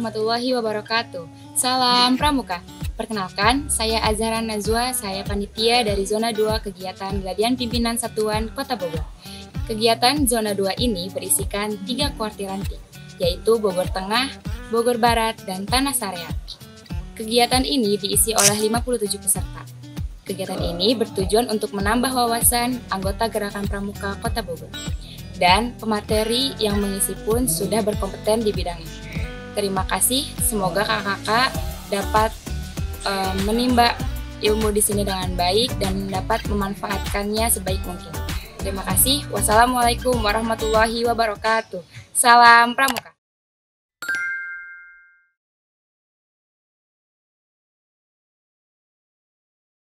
warahmatullahi wabarakatuh. Salam Pramuka. Perkenalkan, saya Azhara Nazwa, saya panitia dari Zona 2 Kegiatan Geladian Pimpinan Satuan Kota Bogor. Kegiatan Zona 2 ini berisikan tiga kuartiran tim, yaitu Bogor Tengah, Bogor Barat, dan Tanah Sareal. Kegiatan ini diisi oleh 57 peserta. Kegiatan ini bertujuan untuk menambah wawasan anggota Gerakan Pramuka Kota Bogor. Dan pemateri yang mengisi pun sudah berkompeten di bidangnya. Terima kasih, semoga kakak-kakak dapat uh, menimba ilmu di sini dengan baik dan dapat memanfaatkannya sebaik mungkin. Terima kasih. Wassalamualaikum warahmatullahi wabarakatuh. Salam Pramuka.